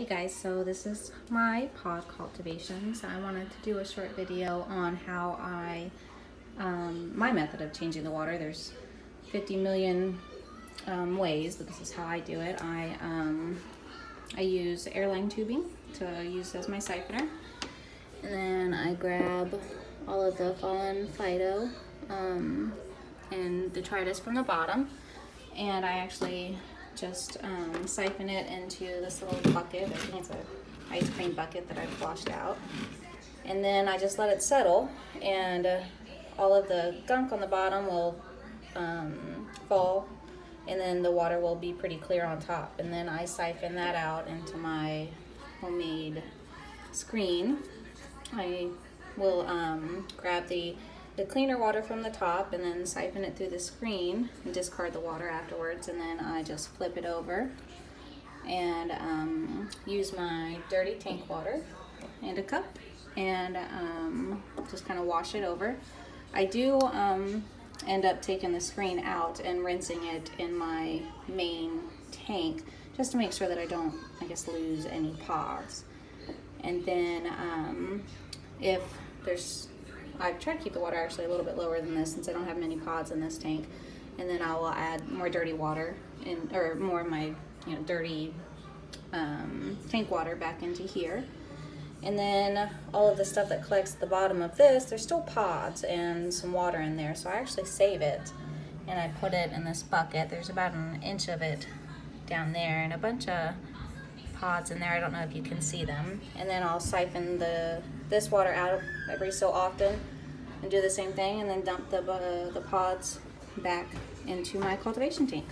Hey guys, so this is my pod cultivations. I wanted to do a short video on how I, um, my method of changing the water. There's 50 million um, ways, but this is how I do it. I, um, I use airline tubing to use as my siphoner. And then I grab all of the fallen phyto um, and detritus from the bottom. And I actually just um, siphon it into this little bucket. I think it's an ice cream bucket that I've washed out. And then I just let it settle and uh, all of the gunk on the bottom will um, fall and then the water will be pretty clear on top. And then I siphon that out into my homemade screen. I will um, grab the the cleaner water from the top and then siphon it through the screen and discard the water afterwards and then I just flip it over and um, use my dirty tank water and a cup and um, just kind of wash it over. I do um, end up taking the screen out and rinsing it in my main tank just to make sure that I don't, I guess, lose any pods. And then um, if there's I try to keep the water actually a little bit lower than this since I don't have many pods in this tank. And then I will add more dirty water in, or more of my you know dirty um, tank water back into here. And then all of the stuff that collects at the bottom of this, there's still pods and some water in there. So I actually save it and I put it in this bucket. There's about an inch of it down there and a bunch of pods in there. I don't know if you can see them. And then I'll siphon the this water out every so often and do the same thing and then dump the, uh, the pods back into my cultivation tank.